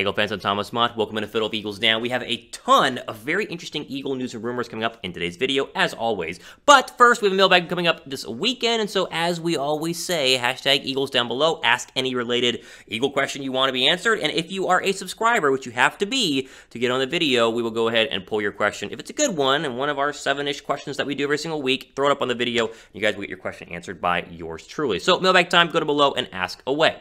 Eagle fans, I'm Thomas Mott. Welcome to Philadelphia Eagles Now. We have a ton of very interesting Eagle news and rumors coming up in today's video, as always. But first, we have a mailbag coming up this weekend, and so as we always say, hashtag Eagles down below, ask any related Eagle question you want to be answered, and if you are a subscriber, which you have to be to get on the video, we will go ahead and pull your question. If it's a good one, and one of our seven-ish questions that we do every single week, throw it up on the video, you guys will get your question answered by yours truly. So, mailbag time, go to below and ask away.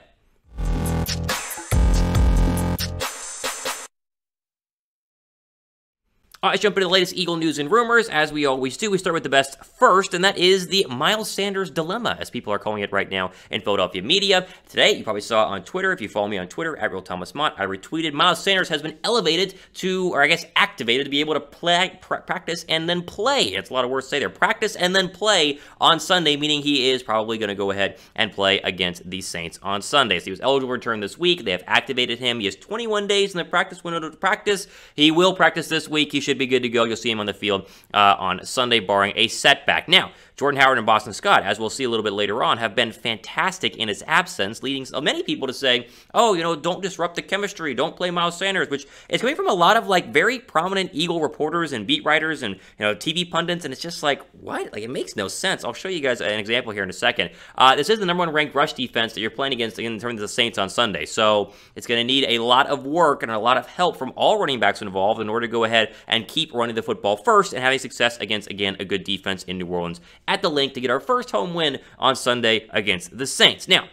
Right, let's jump into the latest Eagle news and rumors. As we always do, we start with the best first, and that is the Miles Sanders dilemma, as people are calling it right now in Philadelphia media. Today, you probably saw on Twitter, if you follow me on Twitter, at Real Thomas Mott, I retweeted Miles Sanders has been elevated to, or I guess activated, to be able to play, pr practice and then play. It's a lot of words to say there. Practice and then play on Sunday, meaning he is probably going to go ahead and play against the Saints on Sunday. So he was eligible to return this week. They have activated him. He has 21 days in the practice window to practice. He will practice this week. He should should be good to go. You'll see him on the field uh, on Sunday, barring a setback. Now, Jordan Howard and Boston Scott, as we'll see a little bit later on, have been fantastic in his absence, leading many people to say, oh, you know, don't disrupt the chemistry, don't play Miles Sanders, which is coming from a lot of like very prominent Eagle reporters and beat writers and, you know, TV pundits, and it's just like, what? Like, it makes no sense. I'll show you guys an example here in a second. Uh, this is the number one ranked rush defense that you're playing against in terms of the Saints on Sunday, so it's going to need a lot of work and a lot of help from all running backs involved in order to go ahead and keep running the football first and having success against, again, a good defense in New Orleans at the Linc to get our first home win on Sunday against the Saints. Now,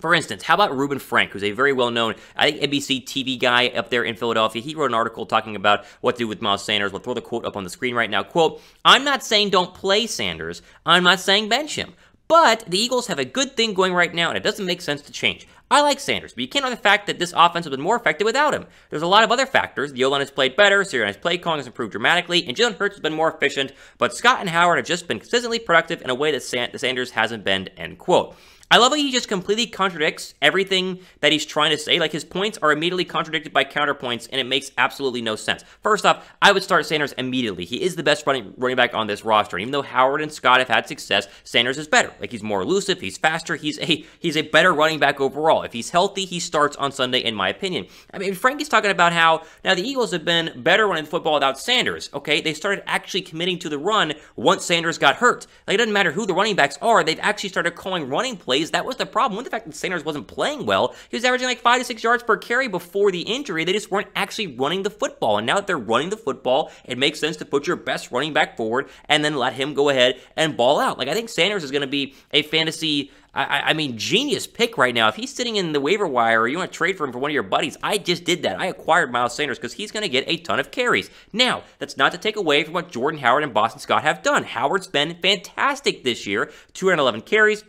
for instance, how about Reuben Frank, who's a very well-known, I think, NBC TV guy up there in Philadelphia. He wrote an article talking about what to do with Miles Sanders. We'll throw the quote up on the screen right now. Quote, I'm not saying don't play Sanders. I'm not saying bench him. But the Eagles have a good thing going right now, and it doesn't make sense to change. I like Sanders, but you can't ignore the fact that this offense has been more effective without him. There's a lot of other factors. The O-line has played better, Sirianni's play calling has improved dramatically, and Jalen Hurts has been more efficient, but Scott and Howard have just been consistently productive in a way that Sanders hasn't been, end quote. I love how he just completely contradicts everything that he's trying to say. Like, his points are immediately contradicted by counterpoints, and it makes absolutely no sense. First off, I would start Sanders immediately. He is the best running, running back on this roster. Even though Howard and Scott have had success, Sanders is better. Like, he's more elusive, he's faster, he's a he's a better running back overall. If he's healthy, he starts on Sunday, in my opinion. I mean, Frankie's talking about how, now the Eagles have been better running football without Sanders, okay? They started actually committing to the run once Sanders got hurt. Like, it doesn't matter who the running backs are, they've actually started calling running plays. That was the problem with the fact that Sanders wasn't playing well. He was averaging like five to six yards per carry before the injury. They just weren't actually running the football. And now that they're running the football, it makes sense to put your best running back forward and then let him go ahead and ball out. Like I think Sanders is going to be a fantasy. I, I, mean, genius pick right now. If he's sitting in the waiver wire or you want to trade for him for one of your buddies, I just did that. I acquired Miles Sanders because he's going to get a ton of carries. Now, that's not to take away from what Jordan Howard and Boston Scott have done. Howard's been fantastic this year 211 carries,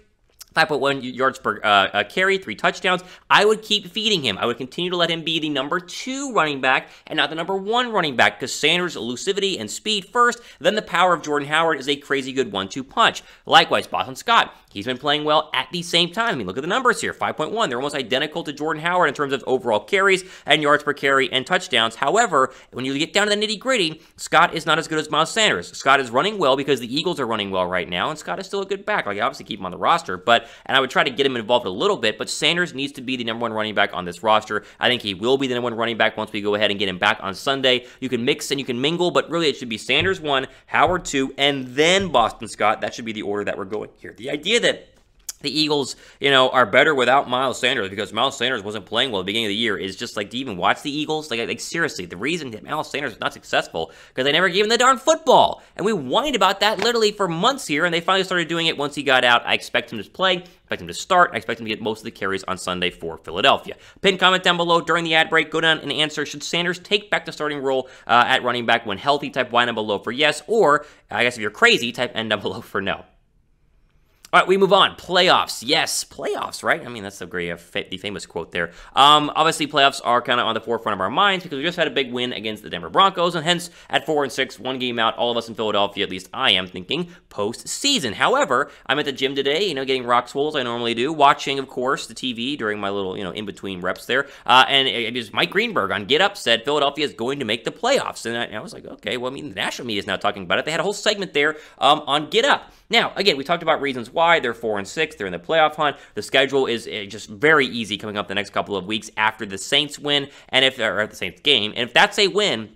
5.1 yards per uh, uh, carry, three touchdowns. I would keep feeding him. I would continue to let him be the number two running back and not the number one running back because Sanders' elusivity and speed first, then the power of Jordan Howard is a crazy good one-two punch. Likewise, Boston Scott, he's been playing well at the same time. I mean, look at the numbers here, 5.1. They're almost identical to Jordan Howard in terms of overall carries and yards per carry and touchdowns. However, when you get down to the nitty-gritty, Scott is not as good as Miles Sanders. Scott is running well because the Eagles are running well right now, and Scott is still a good back. Like, obviously keep him on the roster, but and I would try to get him involved a little bit, but Sanders needs to be the number one running back on this roster. I think he will be the number one running back once we go ahead and get him back on Sunday. You can mix and you can mingle, but really it should be Sanders one, Howard two, and then Boston Scott. That should be the order that we're going here. The idea that the Eagles, you know, are better without Miles Sanders because Miles Sanders wasn't playing well at the beginning of the year is just like, do you even watch the Eagles? Like, like seriously, the reason that Miles Sanders is not successful because they never gave him the darn football. And we whined about that literally for months here, and they finally started doing it once he got out. I expect him to play, I expect him to start, I expect him to get most of the carries on Sunday for Philadelphia. Pin comment down below during the ad break. Go down and answer, should Sanders take back the starting role uh, at running back when healthy? Type Y down below for yes, or I guess if you're crazy, type N down below for no. All right, we move on. Playoffs. Yes, playoffs, right? I mean, that's the great, uh, the famous quote there. Um, obviously, playoffs are kind of on the forefront of our minds because we just had a big win against the Denver Broncos, and hence, at 4 and 6, one game out, all of us in Philadelphia, at least I am thinking, postseason. However, I'm at the gym today, you know, getting rock swolls, I normally do, watching, of course, the TV during my little, you know, in-between reps there, uh, and it was Mike Greenberg on Get Up said Philadelphia is going to make the playoffs, and I, and I was like, okay, well, I mean, the national media is now talking about it. They had a whole segment there um, on Get Up. Now, again, we talked about reasons why They're 4 and 6. They're in the playoff hunt. The schedule is eh, just very easy coming up the next couple of weeks after the Saints win and if or the Saints game. And if that's a win,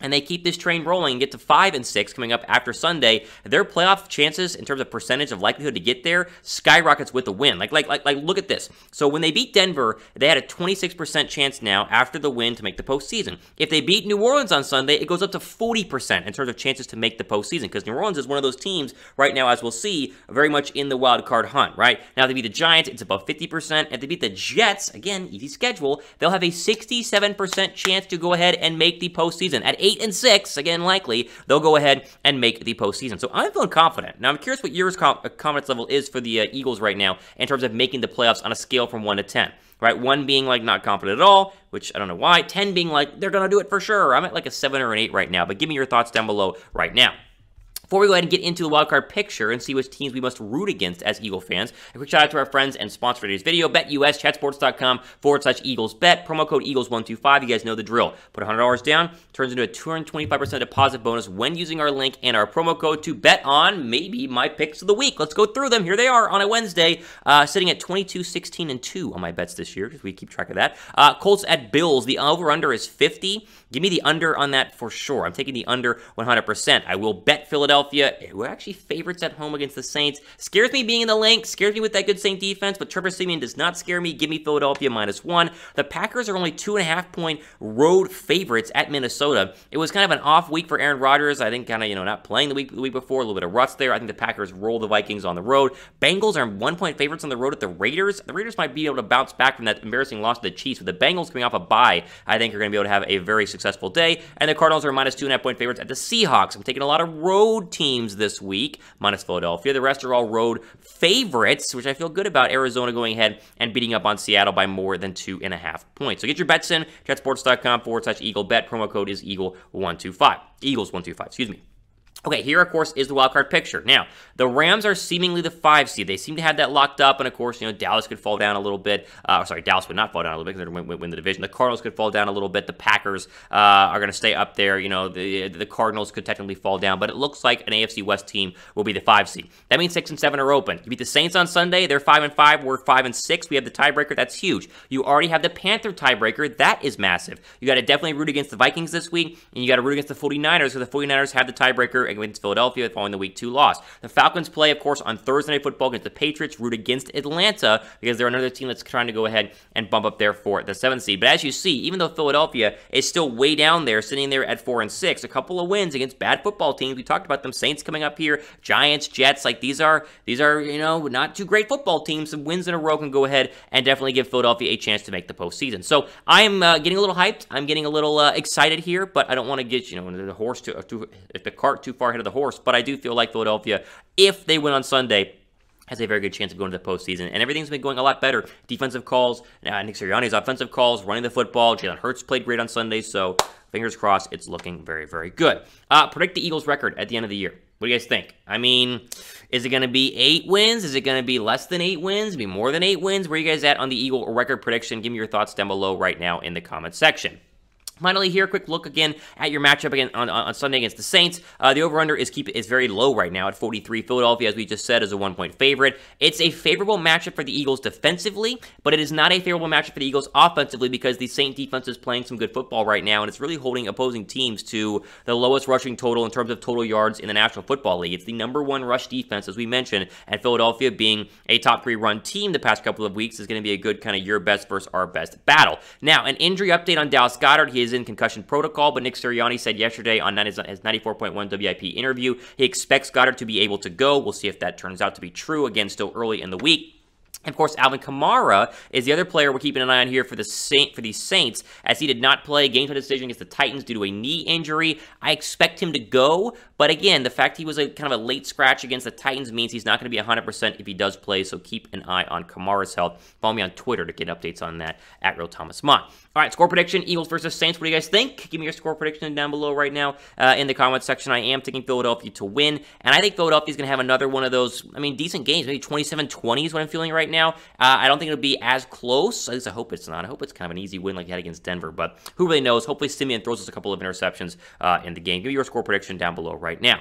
and they keep this train rolling and get to five and six coming up after Sunday, their playoff chances in terms of percentage of likelihood to get there skyrockets with the win. Like, like, like, like, look at this. So when they beat Denver, they had a 26% chance now after the win to make the postseason. If they beat New Orleans on Sunday, it goes up to 40% in terms of chances to make the postseason because New Orleans is one of those teams right now, as we'll see, very much in the wild card hunt. Right now, if they beat the Giants, it's above 50%. If they beat the Jets, again, easy schedule, they'll have a 67% chance to go ahead and make the postseason at eight and six, again likely, they'll go ahead and make the postseason. So I'm feeling confident. Now I'm curious what your uh, confidence level is for the uh, Eagles right now in terms of making the playoffs on a scale from one to ten. Right, one being like not confident at all, which I don't know why. Ten being like they're gonna do it for sure. I'm at like a seven or an eight right now. But give me your thoughts down below right now. Before we go ahead and get into the wildcard picture and see which teams we must root against as Eagle fans, a quick shout out to our friends and sponsor today's video, BetUS, chatsports.com forward slash Eagles bet, promo code Eagles125. You guys know the drill. Put $100 down, turns into a 225% deposit bonus when using our link and our promo code to bet on maybe my picks of the week. Let's go through them. Here they are on a Wednesday, uh, sitting at 22, 16, and 2 on my bets this year because we keep track of that. Uh, Colts at Bills. The over under is 50. Give me the under on that for sure. I'm taking the under 100%. I will bet Philadelphia, who are actually favorites at home against the Saints. Scares me being in the Linc, scares me with that good Saint defense, but Trevor Siemian does not scare me. Give me Philadelphia minus one. The Packers are only two and a half point road favorites at Minnesota. It was kind of an off week for Aaron Rodgers. I think kind of, you know, not playing the week, the week before, a little bit of rust there. I think the Packers roll the Vikings on the road. Bengals are one point favorites on the road at the Raiders. The Raiders might be able to bounce back from that embarrassing loss to the Chiefs, with the Bengals coming off a bye. I think are going to be able to have a very successful day. And the Cardinals are minus two and a half point favorites at the Seahawks. I'm taking a lot of road teams this week, minus Philadelphia. The rest are all road favorites, which I feel good about. Arizona going ahead and beating up on Seattle by more than two and a half points. So get your bets in, chatsports.com forward slash Eagle bet. Promo code is Eagle125. Eagles125, excuse me. Okay, here, of course, is the wild card picture. Now, the Rams are seemingly the five seed. They seem to have that locked up, and of course, you know, Dallas could fall down a little bit. Uh, sorry, Dallas would not fall down a little bit because they're to win, the division. The Cardinals could fall down a little bit. The Packers uh, are going to stay up there. You know, the the Cardinals could technically fall down, but it looks like an AFC West team will be the five seed. That means six and seven are open. You beat the Saints on Sunday. They're five and five. We're five and six. We have the tiebreaker. That's huge. You already have the Panther tiebreaker. That is massive. You got to definitely root against the Vikings this week, and you got to root against the 49ers because the 49ers have the tiebreaker against Philadelphia following the week two loss. The Falcons play, of course, on Thursday Night Football against the Patriots, root against Atlanta because they're another team that's trying to go ahead and bump up there for the seventh seed. But as you see, even though Philadelphia is still way down there, sitting there at four and six, a couple of wins against bad football teams. We talked about them. Saints coming up here, Giants, Jets. Like these are these are you know not too great football teams. Some wins in a row can go ahead and definitely give Philadelphia a chance to make the postseason. So I'm uh, getting a little hyped. I'm getting a little uh, excited here, but I don't want to get you know the horse too, too if the cart too far ahead of the horse. But I do feel like Philadelphia, if they win on Sunday, has a very good chance of going to the postseason. And everything's been going a lot better. Defensive calls, uh, Nick Sirianni's offensive calls, running the football. Jalen Hurts played great on Sunday, so fingers crossed, it's looking very, very good. Uh, predict the Eagles' record at the end of the year. What do you guys think? I mean, is it going to be eight wins? Is it going to be less than eight wins? Be more than eight wins? Where are you guys at on the Eagle record prediction? Give me your thoughts down below right now in the comment section. Finally, here, quick look again at your matchup again on, on Sunday against the Saints. Uh, the over/under is keep is very low right now at 43. Philadelphia, as we just said, is a one-point favorite. It's a favorable matchup for the Eagles defensively, but it is not a favorable matchup for the Eagles offensively because the Saint defense is playing some good football right now, and it's really holding opposing teams to the lowest rushing total in terms of total yards in the National Football League. It's the number one rush defense, as we mentioned, and Philadelphia being a top three run team the past couple of weeks is going to be a good kind of your best versus our best battle. Now, an injury update on Dallas Goedert. He is in concussion protocol, but Nick Sirianni said yesterday on his 94.1 WIP interview he expects Goedert to be able to go. We'll see if that turns out to be true. Again, still early in the week. Of course, Alvin Kamara is the other player we're keeping an eye on here for the Saint for the Saints, as he did not play game time decision against the Titans due to a knee injury. I expect him to go, but again, the fact he was a kind of a late scratch against the Titans means he's not going to be 100% if he does play. So keep an eye on Kamara's health. Follow me on Twitter to get updates on that at Real Thomas Mott. All right, score prediction: Eagles versus Saints. What do you guys think? Give me your score prediction down below right now uh, in the comments section. I am taking Philadelphia to win, and I think Philadelphia is going to have another one of those. I mean, decent games, maybe 27-20 is what I'm feeling right now. Uh, I don't think it'll be as close. At least I hope it's not. I hope it's kind of an easy win like you had against Denver. But who really knows? Hopefully, Siemian throws us a couple of interceptions uh, in the game. Give me your score prediction down below right now.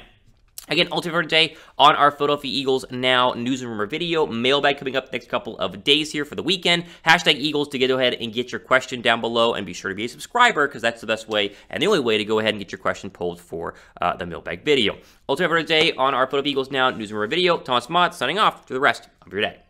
Again, ultimate for today on our Philadelphia Eagles Now news and rumor video. Mailbag coming up next couple of days here for the weekend. Hashtag Eagles to go ahead and get your question down below and be sure to be a subscriber because that's the best way and the only way to go ahead and get your question pulled for uh, the mailbag video. Ultimate for today on our Philadelphia Eagles Now news and rumor video. Thomas Mott signing off for the rest of your day.